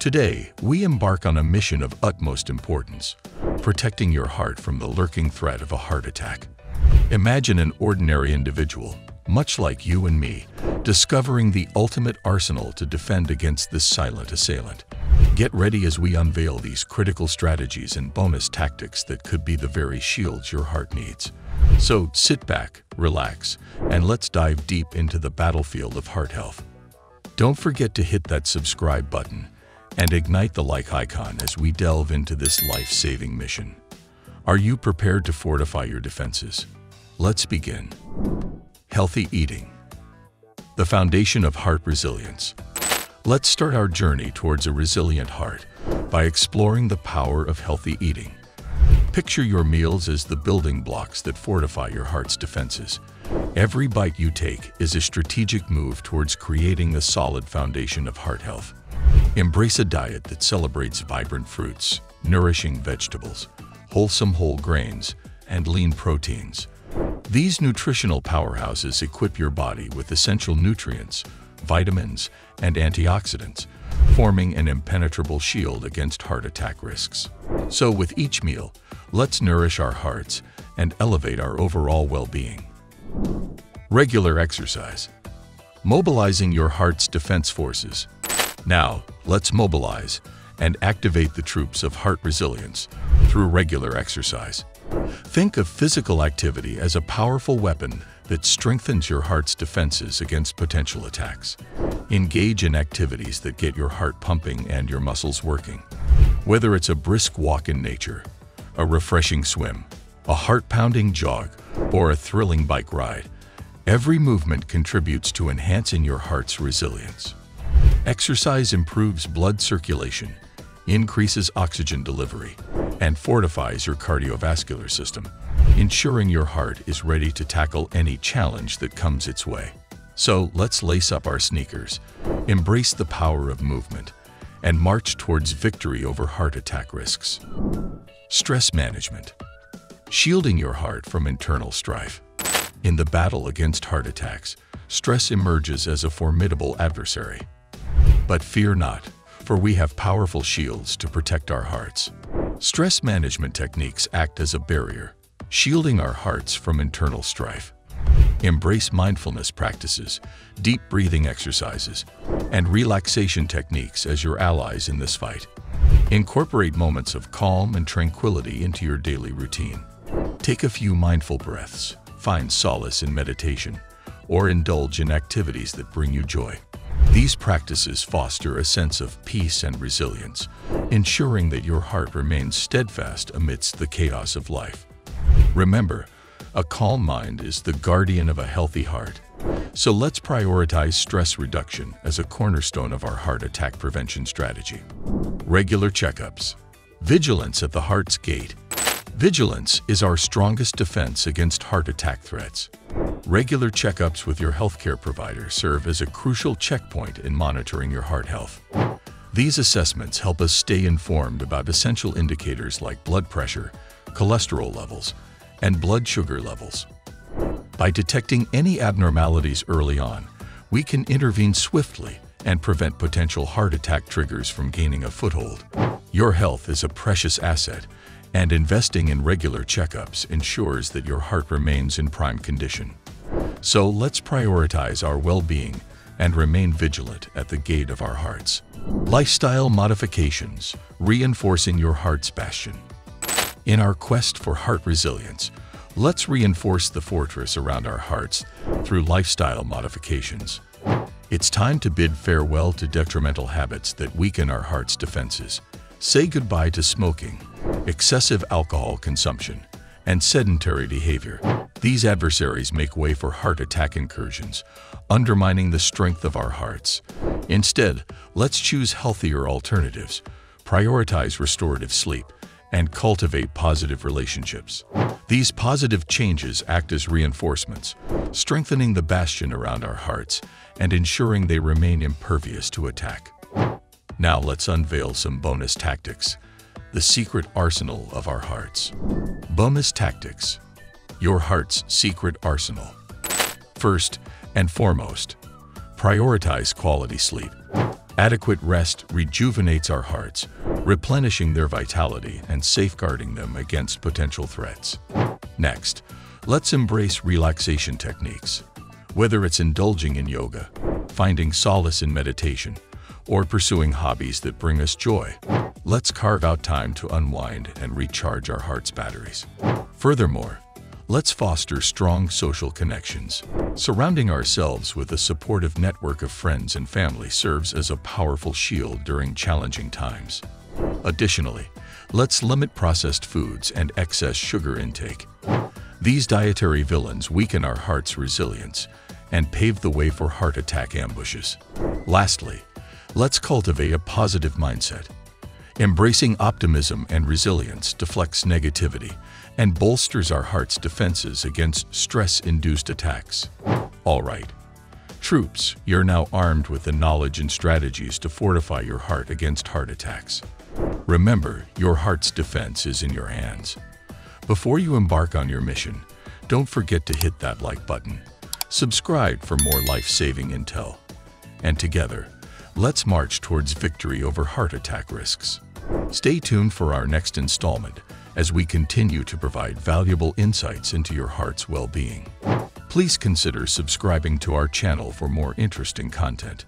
Today, we embark on a mission of utmost importance, protecting your heart from the lurking threat of a heart attack. Imagine an ordinary individual, much like you and me, discovering the ultimate arsenal to defend against this silent assailant. Get ready as we unveil these critical strategies and bonus tactics that could be the very shields your heart needs. So sit back, relax, and let's dive deep into the battlefield of heart health. Don't forget to hit that subscribe button and ignite the like icon as we delve into this life-saving mission. Are you prepared to fortify your defenses? Let's begin. Healthy eating. The foundation of heart resilience. Let's start our journey towards a resilient heart by exploring the power of healthy eating. Picture your meals as the building blocks that fortify your heart's defenses. Every bite you take is a strategic move towards creating a solid foundation of heart health. Embrace a diet that celebrates vibrant fruits, nourishing vegetables, wholesome whole grains, and lean proteins. These nutritional powerhouses equip your body with essential nutrients, vitamins, and antioxidants, forming an impenetrable shield against heart attack risks. So with each meal, let's nourish our hearts and elevate our overall well-being. Regular exercise. Mobilizing your heart's defense forces now, let's mobilize and activate the troops of heart resilience through regular exercise. Think of physical activity as a powerful weapon that strengthens your heart's defenses against potential attacks. Engage in activities that get your heart pumping and your muscles working. Whether it's a brisk walk in nature, a refreshing swim, a heart-pounding jog, or a thrilling bike ride, every movement contributes to enhancing your heart's resilience. Exercise improves blood circulation, increases oxygen delivery, and fortifies your cardiovascular system, ensuring your heart is ready to tackle any challenge that comes its way. So let's lace up our sneakers, embrace the power of movement, and march towards victory over heart attack risks. Stress management. Shielding your heart from internal strife. In the battle against heart attacks, stress emerges as a formidable adversary. But fear not, for we have powerful shields to protect our hearts. Stress management techniques act as a barrier, shielding our hearts from internal strife. Embrace mindfulness practices, deep breathing exercises, and relaxation techniques as your allies in this fight. Incorporate moments of calm and tranquility into your daily routine. Take a few mindful breaths, find solace in meditation, or indulge in activities that bring you joy. These practices foster a sense of peace and resilience, ensuring that your heart remains steadfast amidst the chaos of life. Remember, a calm mind is the guardian of a healthy heart. So let's prioritize stress reduction as a cornerstone of our heart attack prevention strategy. Regular checkups. Vigilance at the heart's gate. Vigilance is our strongest defense against heart attack threats. Regular checkups with your healthcare provider serve as a crucial checkpoint in monitoring your heart health. These assessments help us stay informed about essential indicators like blood pressure, cholesterol levels, and blood sugar levels. By detecting any abnormalities early on, we can intervene swiftly and prevent potential heart attack triggers from gaining a foothold. Your health is a precious asset, and investing in regular checkups ensures that your heart remains in prime condition. So let's prioritize our well-being and remain vigilant at the gate of our hearts. Lifestyle modifications, reinforcing your heart's bastion. In our quest for heart resilience, let's reinforce the fortress around our hearts through lifestyle modifications. It's time to bid farewell to detrimental habits that weaken our heart's defenses. Say goodbye to smoking, excessive alcohol consumption, and sedentary behavior. These adversaries make way for heart attack incursions, undermining the strength of our hearts. Instead, let's choose healthier alternatives, prioritize restorative sleep, and cultivate positive relationships. These positive changes act as reinforcements, strengthening the bastion around our hearts and ensuring they remain impervious to attack. Now let's unveil some bonus tactics the secret arsenal of our hearts. Bonus Tactics Your heart's secret arsenal. First and foremost, prioritize quality sleep. Adequate rest rejuvenates our hearts, replenishing their vitality and safeguarding them against potential threats. Next, let's embrace relaxation techniques. Whether it's indulging in yoga, finding solace in meditation, or pursuing hobbies that bring us joy, let's carve out time to unwind and recharge our heart's batteries. Furthermore, let's foster strong social connections. Surrounding ourselves with a supportive network of friends and family serves as a powerful shield during challenging times. Additionally, let's limit processed foods and excess sugar intake. These dietary villains weaken our heart's resilience and pave the way for heart attack ambushes. Lastly, let's cultivate a positive mindset. Embracing optimism and resilience deflects negativity and bolsters our heart's defenses against stress-induced attacks. All right. Troops, you're now armed with the knowledge and strategies to fortify your heart against heart attacks. Remember, your heart's defense is in your hands. Before you embark on your mission, don't forget to hit that like button. Subscribe for more life-saving intel. And together, let's march towards victory over heart attack risks. Stay tuned for our next installment as we continue to provide valuable insights into your heart's well-being. Please consider subscribing to our channel for more interesting content.